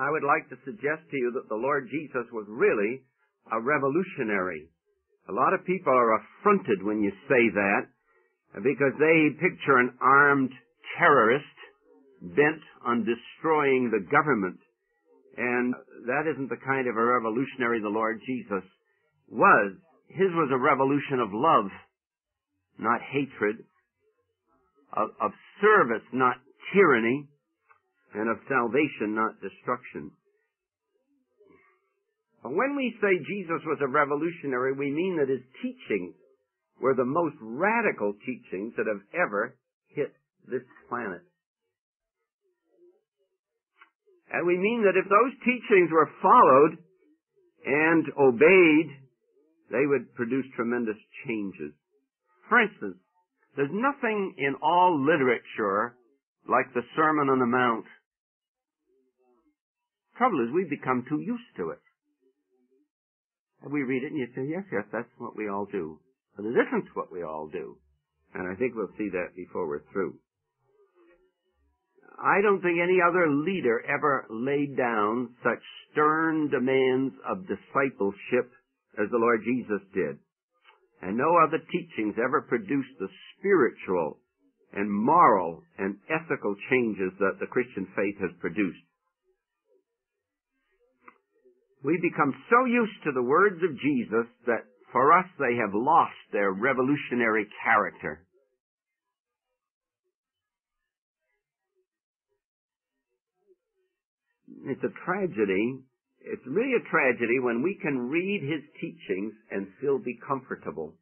I would like to suggest to you that the Lord Jesus was really a revolutionary. A lot of people are affronted when you say that because they picture an armed terrorist bent on destroying the government. And that isn't the kind of a revolutionary the Lord Jesus was. His was a revolution of love, not hatred, of, of service, not tyranny, and of salvation, not destruction. But when we say Jesus was a revolutionary, we mean that his teachings were the most radical teachings that have ever hit this planet. And we mean that if those teachings were followed and obeyed, they would produce tremendous changes. For instance, there's nothing in all literature like the Sermon on the Mount. Trouble is, we've become too used to it. And we read it and you say, yes, yes, that's what we all do. But it isn't what we all do. And I think we'll see that before we're through. I don't think any other leader ever laid down such stern demands of discipleship as the Lord Jesus did. And no other teachings ever produced the spiritual and moral and ethical changes that the Christian faith has produced. We become so used to the words of Jesus that for us they have lost their revolutionary character. It's a tragedy. It's really a tragedy when we can read his teachings and still be comfortable.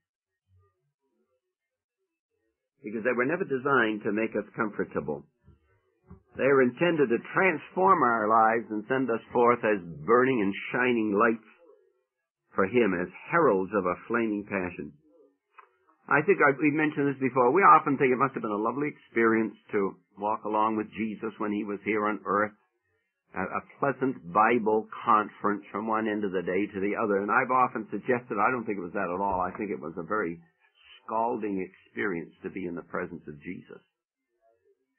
Because they were never designed to make us comfortable. They are intended to transform our lives and send us forth as burning and shining lights for Him, as heralds of a flaming passion. I think I, we mentioned this before. We often think it must have been a lovely experience to walk along with Jesus when He was here on earth a pleasant Bible conference from one end of the day to the other. And I've often suggested, I don't think it was that at all. I think it was a very scalding experience to be in the presence of Jesus.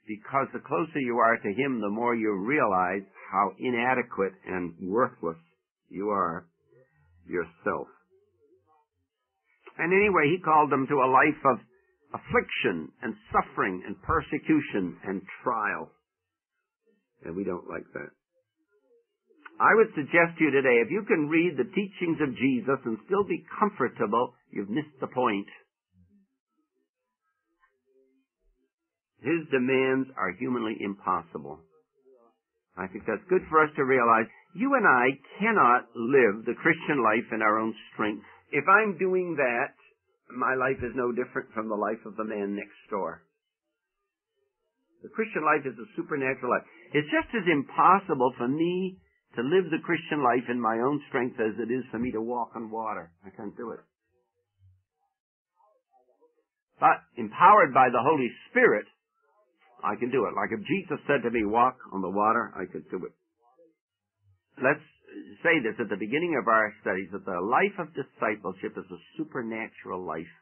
Because the closer you are to Him, the more you realize how inadequate and worthless you are yourself. And anyway, He called them to a life of affliction and suffering and persecution and trial. And we don't like that. I would suggest to you today, if you can read the teachings of Jesus and still be comfortable, you've missed the point. His demands are humanly impossible. I think that's good for us to realize you and I cannot live the Christian life in our own strength. If I'm doing that, my life is no different from the life of the man next door. The Christian life is a supernatural life. It's just as impossible for me to live the Christian life in my own strength as it is for me to walk on water. I can't do it. But empowered by the Holy Spirit, I can do it. Like if Jesus said to me, walk on the water, I could do it. Let's say this at the beginning of our studies, that the life of discipleship is a supernatural life.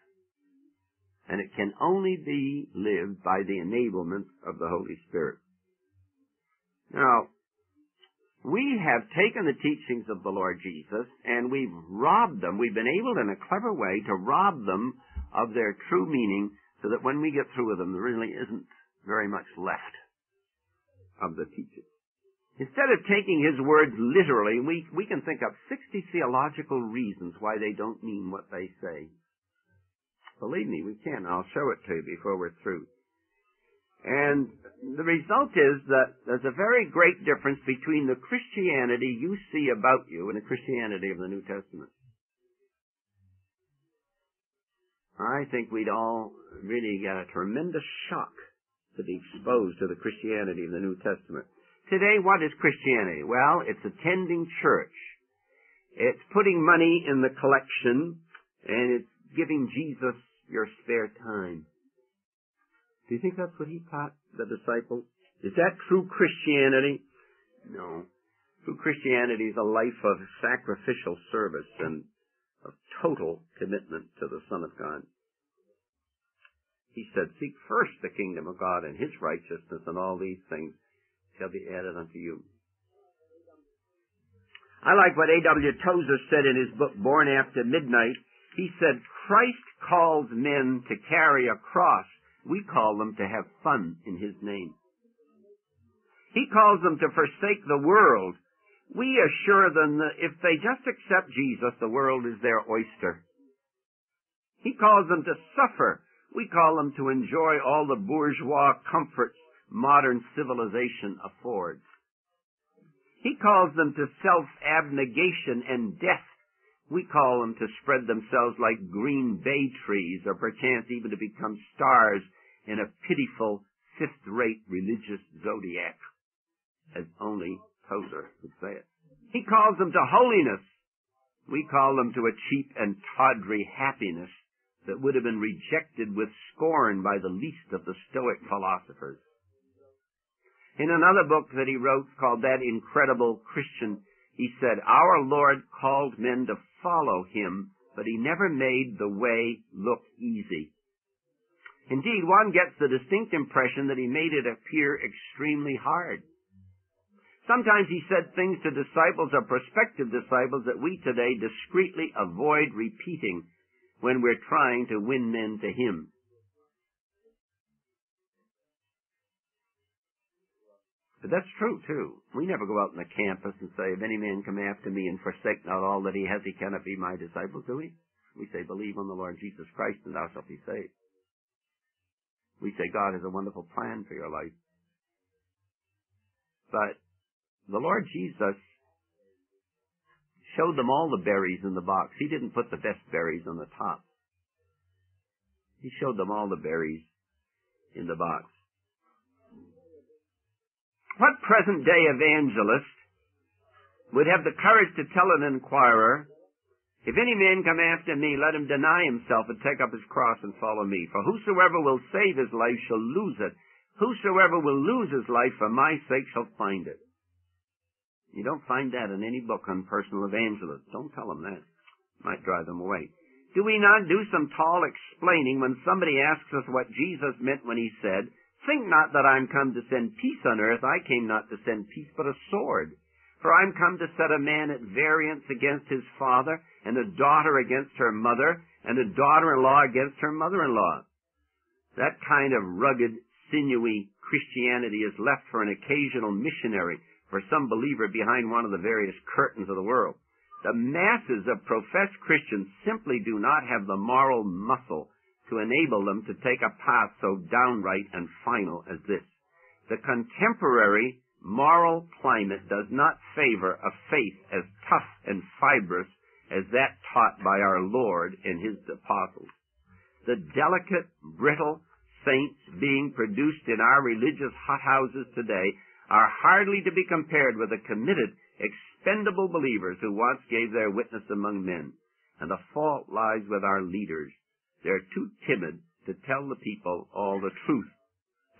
And it can only be lived by the enablement of the Holy Spirit. Now, we have taken the teachings of the Lord Jesus and we've robbed them. We've been able in a clever way to rob them of their true meaning so that when we get through with them, there really isn't very much left of the teaching. Instead of taking his words literally, we, we can think of 60 theological reasons why they don't mean what they say. Believe me, we can. I'll show it to you before we're through. And the result is that there's a very great difference between the Christianity you see about you and the Christianity of the New Testament. I think we'd all really get a tremendous shock to be exposed to the Christianity of the New Testament. Today, what is Christianity? Well, it's attending church. It's putting money in the collection, and it's giving Jesus your spare time. Do you think that's what he taught the disciples? Is that true Christianity? No. True Christianity is a life of sacrificial service and of total commitment to the Son of God. He said, Seek first the kingdom of God and his righteousness, and all these things shall be added unto you. I like what A.W. Tozer said in his book, Born After Midnight. He said, Christ calls men to carry a cross. We call them to have fun in His name. He calls them to forsake the world. We assure them that if they just accept Jesus, the world is their oyster. He calls them to suffer. We call them to enjoy all the bourgeois comforts modern civilization affords. He calls them to self-abnegation and death. We call them to spread themselves like green bay trees or perchance even to become stars in a pitiful fifth-rate religious zodiac, as only Tozer could say it. He calls them to holiness. We call them to a cheap and tawdry happiness that would have been rejected with scorn by the least of the Stoic philosophers. In another book that he wrote called That Incredible Christian, he said, Our Lord called men to follow him, but he never made the way look easy. Indeed, one gets the distinct impression that he made it appear extremely hard. Sometimes he said things to disciples or prospective disciples that we today discreetly avoid repeating when we're trying to win men to him. But that's true too. We never go out on the campus and say, if any man come after me and forsake not all that he has, he cannot be my disciple, do we? We say, believe on the Lord Jesus Christ and thou shalt be saved. We say God has a wonderful plan for your life. But the Lord Jesus showed them all the berries in the box. He didn't put the best berries on the top. He showed them all the berries in the box. What present day evangelist would have the courage to tell an inquirer, If any man come after me, let him deny himself and take up his cross and follow me. For whosoever will save his life shall lose it. Whosoever will lose his life for my sake shall find it. You don't find that in any book on personal evangelism. Don't tell them that. Might drive them away. Do we not do some tall explaining when somebody asks us what Jesus meant when he said, Think not that I am come to send peace on earth. I came not to send peace, but a sword. For I am come to set a man at variance against his father, and a daughter against her mother, and a daughter-in-law against her mother-in-law. That kind of rugged, sinewy Christianity is left for an occasional missionary, for some believer behind one of the various curtains of the world. The masses of professed Christians simply do not have the moral muscle to enable them to take a path so downright and final as this. The contemporary moral climate does not favor a faith as tough and fibrous as that taught by our Lord and His apostles. The delicate, brittle saints being produced in our religious hothouses today are hardly to be compared with the committed, expendable believers who once gave their witness among men. And the fault lies with our leaders they're too timid to tell the people all the truth.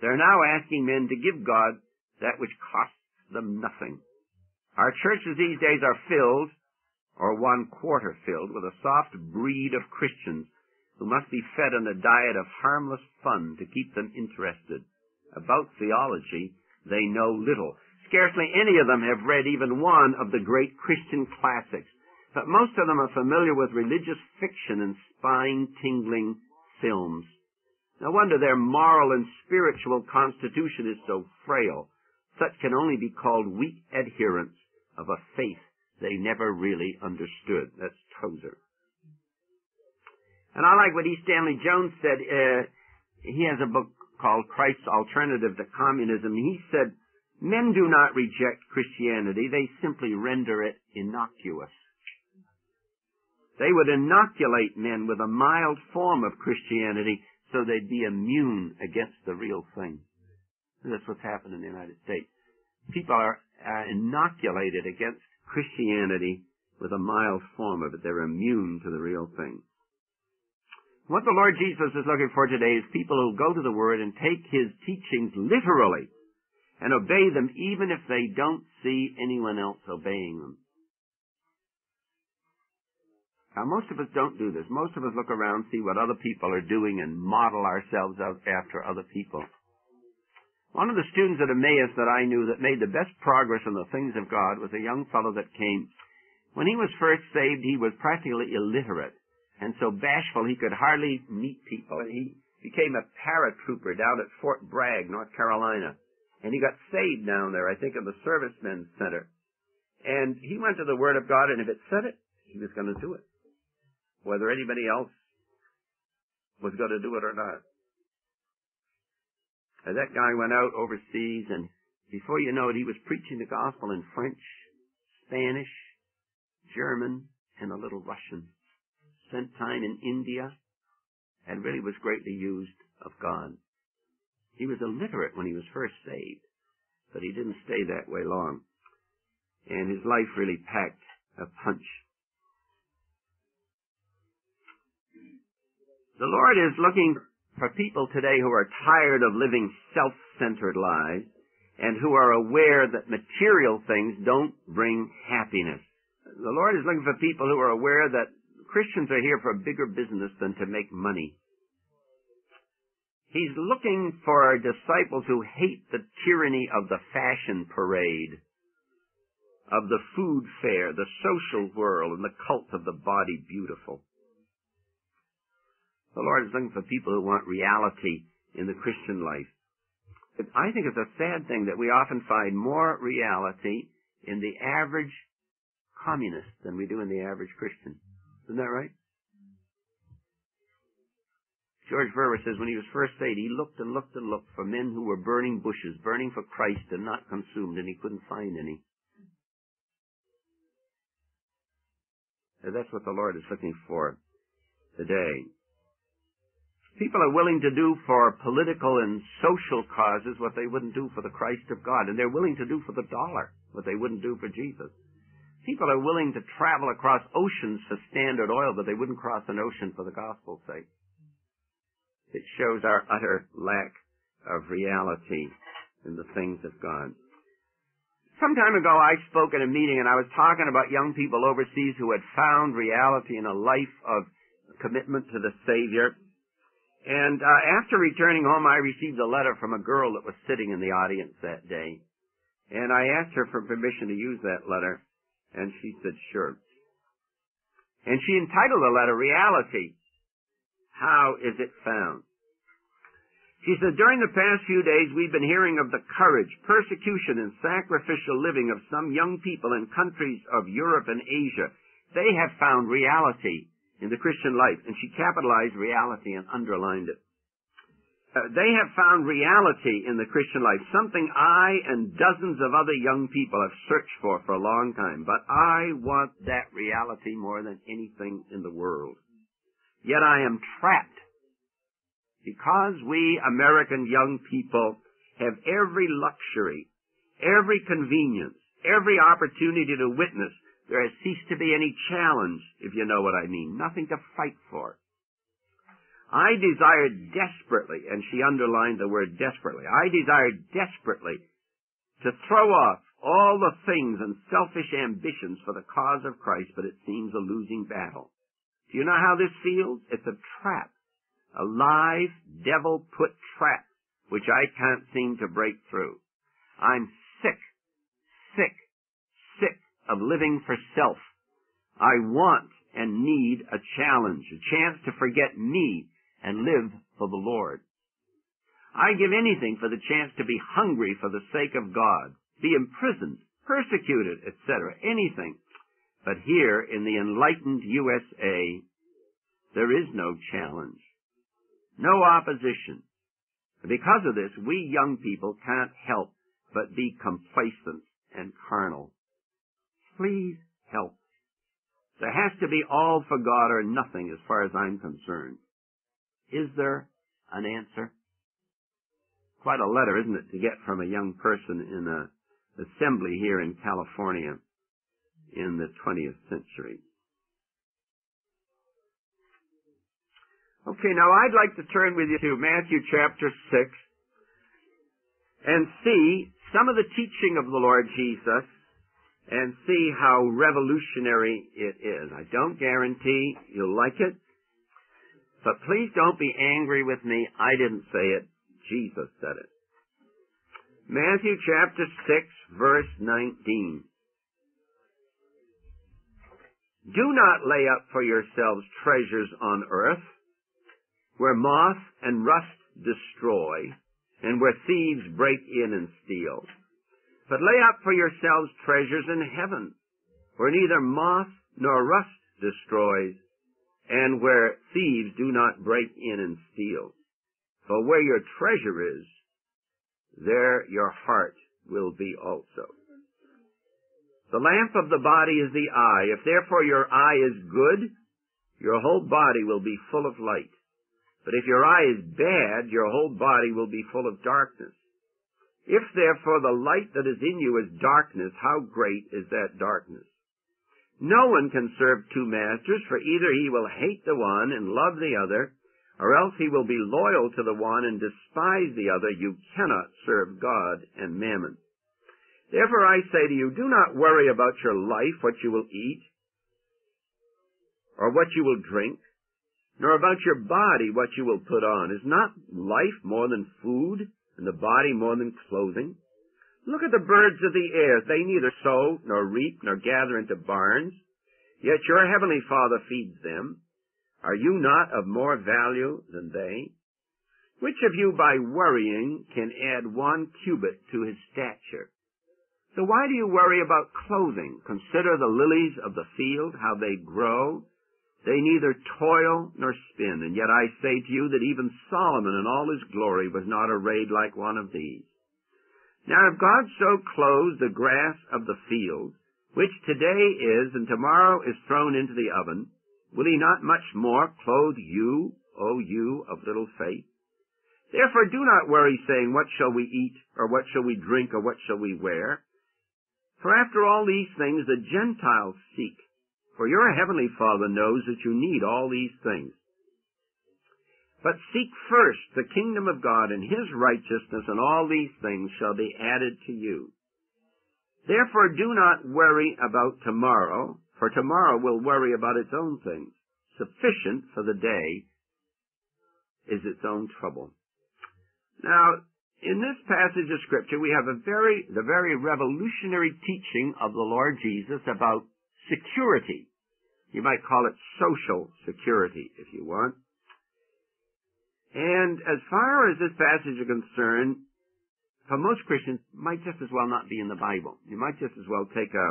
They're now asking men to give God that which costs them nothing. Our churches these days are filled, or one quarter filled, with a soft breed of Christians who must be fed on a diet of harmless fun to keep them interested. About theology, they know little. Scarcely any of them have read even one of the great Christian classics but most of them are familiar with religious fiction and spine-tingling films. No wonder their moral and spiritual constitution is so frail. Such can only be called weak adherents of a faith they never really understood. That's Tozer. And I like what E. Stanley Jones said. Uh, he has a book called Christ's Alternative to Communism. He said, men do not reject Christianity. They simply render it innocuous. They would inoculate men with a mild form of Christianity so they'd be immune against the real thing. That's what's happened in the United States. People are uh, inoculated against Christianity with a mild form of it. They're immune to the real thing. What the Lord Jesus is looking for today is people who go to the Word and take His teachings literally and obey them even if they don't see anyone else obeying them. Now, most of us don't do this. Most of us look around, see what other people are doing, and model ourselves after other people. One of the students at Emmaus that I knew that made the best progress in the things of God was a young fellow that came When he was first saved, he was practically illiterate and so bashful he could hardly meet people. And he became a paratrooper down at Fort Bragg, North Carolina. And he got saved down there, I think, in the Servicemen's Center. And he went to the Word of God, and if it said it, he was going to do it. Whether anybody else was going to do it or not. And that guy went out overseas, and before you know it, he was preaching the gospel in French, Spanish, German, and a little Russian. Spent time in India, and really was greatly used of God. He was illiterate when he was first saved, but he didn't stay that way long. And his life really packed a punch. The Lord is looking for people today who are tired of living self-centered lives and who are aware that material things don't bring happiness. The Lord is looking for people who are aware that Christians are here for a bigger business than to make money. He's looking for our disciples who hate the tyranny of the fashion parade, of the food fair, the social world, and the cult of the body beautiful. The Lord is looking for people who want reality in the Christian life. I think it's a sad thing that we often find more reality in the average communist than we do in the average Christian. Isn't that right? George Verwer says when he was first saved, he looked and looked and looked for men who were burning bushes, burning for Christ and not consumed, and he couldn't find any. And that's what the Lord is looking for today. People are willing to do for political and social causes what they wouldn't do for the Christ of God, and they're willing to do for the dollar what they wouldn't do for Jesus. People are willing to travel across oceans for Standard Oil, but they wouldn't cross an ocean for the gospel's sake. It shows our utter lack of reality in the things of God. Some time ago, I spoke at a meeting and I was talking about young people overseas who had found reality in a life of commitment to the Savior. And uh, after returning home, I received a letter from a girl that was sitting in the audience that day. And I asked her for permission to use that letter, and she said, sure. And she entitled the letter Reality. How is it found? She said, during the past few days, we've been hearing of the courage, persecution, and sacrificial living of some young people in countries of Europe and Asia. They have found reality in the Christian life. And she capitalized reality and underlined it. Uh, they have found reality in the Christian life, something I and dozens of other young people have searched for for a long time. But I want that reality more than anything in the world. Yet I am trapped because we American young people have every luxury, every convenience, every opportunity to witness, there has ceased to be any challenge, if you know what I mean. Nothing to fight for. I desired desperately, and she underlined the word desperately, I desired desperately to throw off all the things and selfish ambitions for the cause of Christ, but it seems a losing battle. Do you know how this feels? It's a trap. A live, devil-put trap, which I can't seem to break through. I'm sick, sick, sick of living for self. I want and need a challenge, a chance to forget me and live for the Lord. I give anything for the chance to be hungry for the sake of God, be imprisoned, persecuted, etc., anything. But here in the enlightened USA, there is no challenge, no opposition. Because of this, we young people can't help but be complacent and carnal. Please help. There has to be all for God or nothing as far as I'm concerned. Is there an answer? Quite a letter, isn't it, to get from a young person in an assembly here in California in the 20th century. Okay, now I'd like to turn with you to Matthew chapter 6 and see some of the teaching of the Lord Jesus and see how revolutionary it is. I don't guarantee you'll like it, but please don't be angry with me. I didn't say it. Jesus said it. Matthew chapter 6 verse 19. Do not lay up for yourselves treasures on earth, where moth and rust destroy, and where thieves break in and steal. But lay up for yourselves treasures in heaven, where neither moth nor rust destroys, and where thieves do not break in and steal. For where your treasure is, there your heart will be also. The lamp of the body is the eye. If therefore your eye is good, your whole body will be full of light. But if your eye is bad, your whole body will be full of darkness. If therefore the light that is in you is darkness, how great is that darkness? No one can serve two masters, for either he will hate the one and love the other, or else he will be loyal to the one and despise the other. You cannot serve God and mammon. Therefore I say to you, do not worry about your life, what you will eat, or what you will drink, nor about your body, what you will put on. Is not life more than food, and the body more than clothing? Look at the birds of the air. They neither sow, nor reap, nor gather into barns, yet your heavenly Father feeds them. Are you not of more value than they? Which of you by worrying can add one cubit to his stature? So why do you worry about clothing? Consider the lilies of the field, how they grow. They neither toil nor spin, and yet I say to you that even Solomon in all his glory was not arrayed like one of these. Now if God so clothes the grass of the field, which today is and tomorrow is thrown into the oven, will he not much more clothe you, O you of little faith? Therefore do not worry saying, what shall we eat, or what shall we drink, or what shall we wear? For after all these things the Gentiles seek. For your heavenly Father knows that you need all these things. But seek first the kingdom of God and his righteousness, and all these things shall be added to you. Therefore do not worry about tomorrow, for tomorrow will worry about its own things. Sufficient for the day is its own trouble. Now, in this passage of scripture, we have a very, the very revolutionary teaching of the Lord Jesus about security. You might call it social security, if you want. And as far as this passage is concerned, for most Christians, might just as well not be in the Bible. You might just as well take a,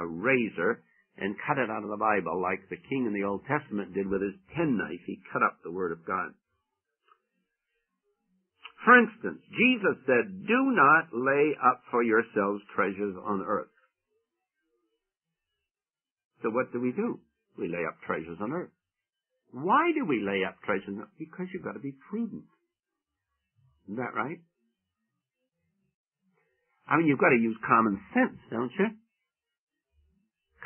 a razor and cut it out of the Bible like the king in the Old Testament did with his penknife. He cut up the Word of God. For instance, Jesus said, do not lay up for yourselves treasures on earth. So what do we do? We lay up treasures on earth. Why do we lay up treasures? Because you've got to be prudent. Isn't that right? I mean, you've got to use common sense, don't you?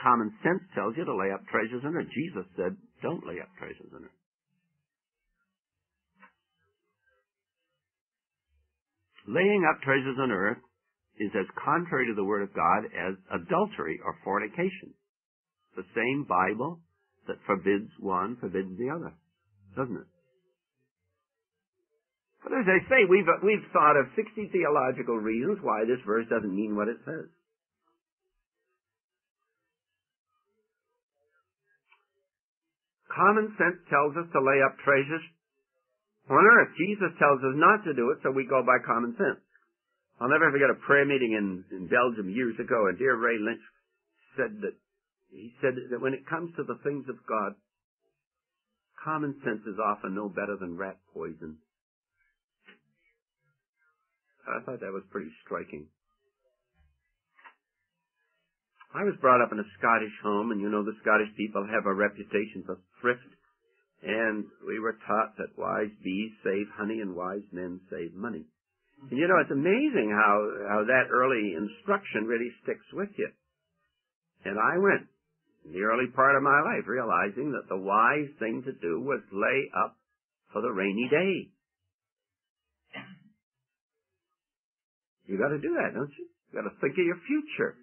Common sense tells you to lay up treasures on earth. Jesus said, don't lay up treasures on earth. laying up treasures on earth is as contrary to the Word of God as adultery or fornication. The same Bible that forbids one forbids the other, doesn't it? But as I say, we've, we've thought of 60 theological reasons why this verse doesn't mean what it says. Common sense tells us to lay up treasures on earth. Jesus tells us not to do it, so we go by common sense. I'll never forget a prayer meeting in, in Belgium years ago, and dear Ray Lynch said that he said that when it comes to the things of God, common sense is often no better than rat poison. I thought that was pretty striking. I was brought up in a Scottish home, and you know the Scottish people have a reputation for thrift. And we were taught that wise bees save honey and wise men save money. And you know, it's amazing how, how that early instruction really sticks with you. And I went in the early part of my life realizing that the wise thing to do was lay up for the rainy day. You gotta do that, don't you? You gotta think of your future.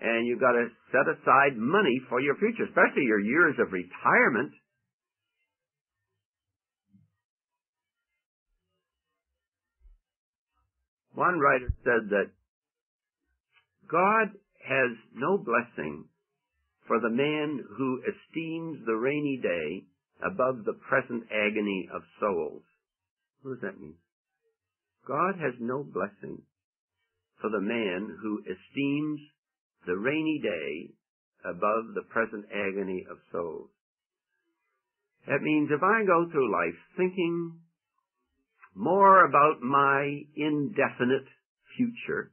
And you gotta set aside money for your future, especially your years of retirement. One writer said that God has no blessing for the man who esteems the rainy day above the present agony of souls. What does that mean? God has no blessing for the man who esteems the rainy day above the present agony of souls. That means if I go through life thinking more about my indefinite future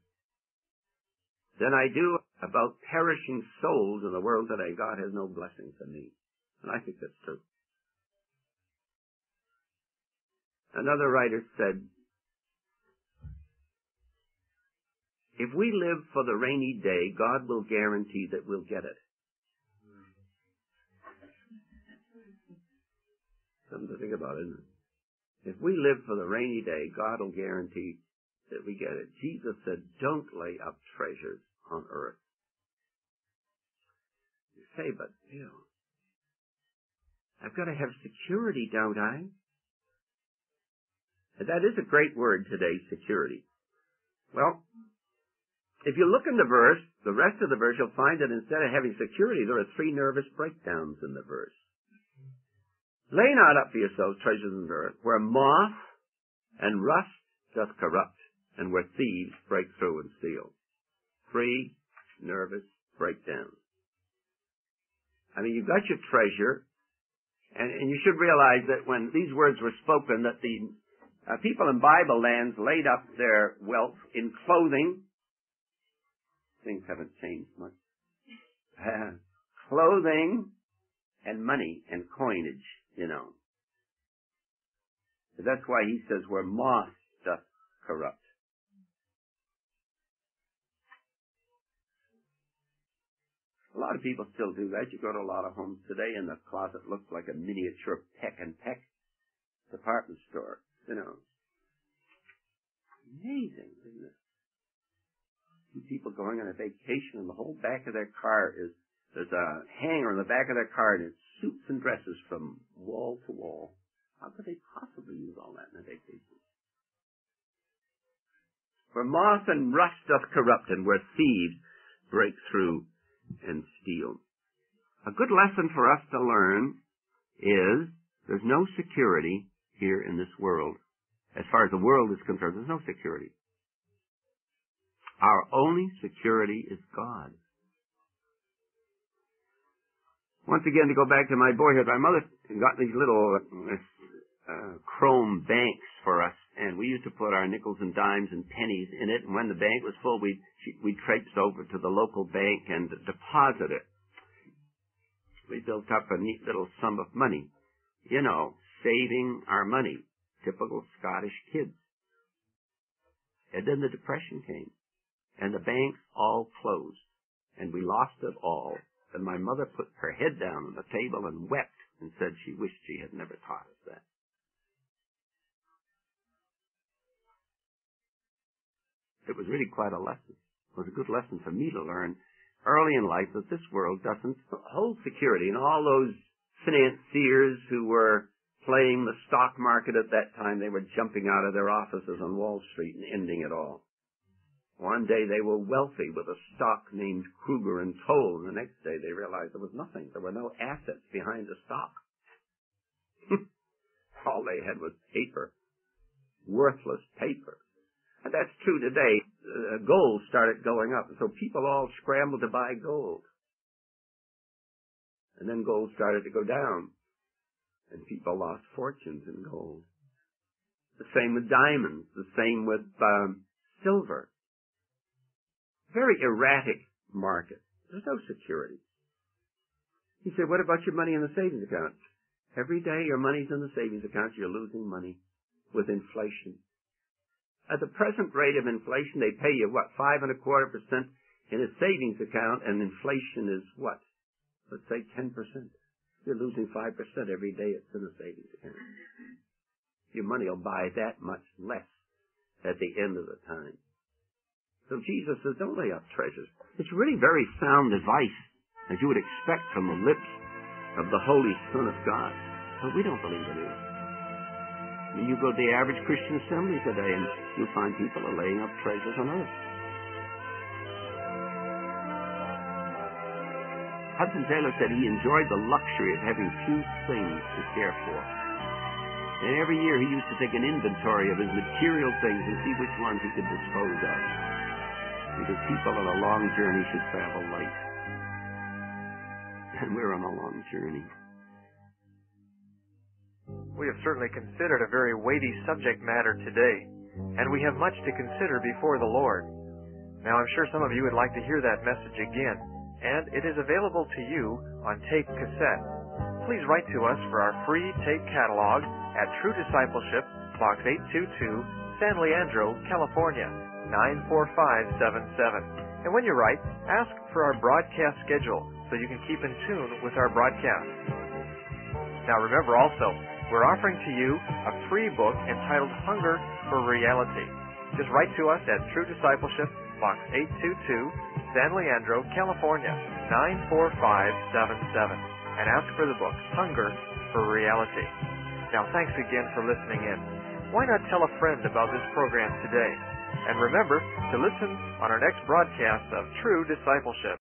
than I do about perishing souls in the world today, God has no blessing for me. And I think that's true. Another writer said, if we live for the rainy day, God will guarantee that we'll get it. Something to think about, isn't it? If we live for the rainy day, God will guarantee that we get it. Jesus said, don't lay up treasures on earth. You say, but, you know, I've got to have security, don't I? That is a great word today, security. Well, if you look in the verse, the rest of the verse, you'll find that instead of having security, there are three nervous breakdowns in the verse. Lay not up for yourselves treasures in the earth, where moth and rust doth corrupt, and where thieves break through and steal. Three nervous breakdowns. I mean, you've got your treasure, and, and you should realize that when these words were spoken, that the uh, people in Bible lands laid up their wealth in clothing, Things haven't changed much. Uh, clothing and money and coinage, you know. That's why he says where moth doth corrupt. Lot of people still do that. You go to a lot of homes today and the closet looks like a miniature Peck and Peck department store, you know. Amazing, isn't it? people going on a vacation and the whole back of their car is there's a hanger on the back of their car and it's suits and dresses from wall to wall. How could they possibly use all that in a vacation? Where moth and rust doth corrupt and where thieves break through and steal. A good lesson for us to learn is there's no security here in this world. As far as the world is concerned, there's no security. Our only security is God. Once again, to go back to my boyhood, my mother got these little uh, chrome banks for us, and we used to put our nickels and dimes and pennies in it. And when the bank was full, we'd we'd traipse over to the local bank and deposit it. We built up a neat little sum of money, you know, saving our money, typical Scottish kids. And then the depression came and the banks all closed, and we lost it all. And my mother put her head down on the table and wept and said she wished she had never taught us that. It was really quite a lesson. It was a good lesson for me to learn early in life that this world doesn't hold security. And all those financiers who were playing the stock market at that time, they were jumping out of their offices on Wall Street and ending it all. One day they were wealthy with a stock named Kreuger and Toll, and the next day they realized there was nothing. There were no assets behind the stock. All they had was paper. Worthless paper. And that's true today. Uh, gold started going up, so people all scrambled to buy gold. And then gold started to go down, and people lost fortunes in gold. The same with diamonds, the same with um, silver very erratic market. There's no security. He said, what about your money in the savings account? Every day your money's in the savings account, you're losing money with inflation. At the present rate of inflation, they pay you, what, five and a quarter percent in a savings account, and inflation is what? Let's say 10%. You're losing 5% every day it's in a savings account. Your money will buy that much less at the end of the time. So Jesus says, don't lay up treasures. It's really very sound advice, as you would expect from the lips of the Holy Son of God. But we don't believe it is. You go to the average Christian assembly today and you'll find people are laying up treasures on earth. Hudson Taylor said he enjoyed the luxury of having few things to care for. And every year he used to take an inventory of his material things and see which ones he could dispose of. Because people on a long journey should travel light. And we're on a long journey. We have certainly considered a very weighty subject matter today, and we have much to consider before the Lord. Now, I'm sure some of you would like to hear that message again, and it is available to you on tape cassette. Please write to us for our free tape catalog at True Discipleship, Box 822, San Leandro, California, 94577. And when you write, ask for our broadcast schedule so you can keep in tune with our broadcast. Now remember also, we're offering to you a free book entitled Hunger for Reality. Just write to us at True Discipleship, Box 822, San Leandro, California, 94577, and ask for the book, Hunger for Reality. Now, thanks again for listening in. Why not tell a friend about this program today? And remember to listen on our next broadcast of True Discipleship.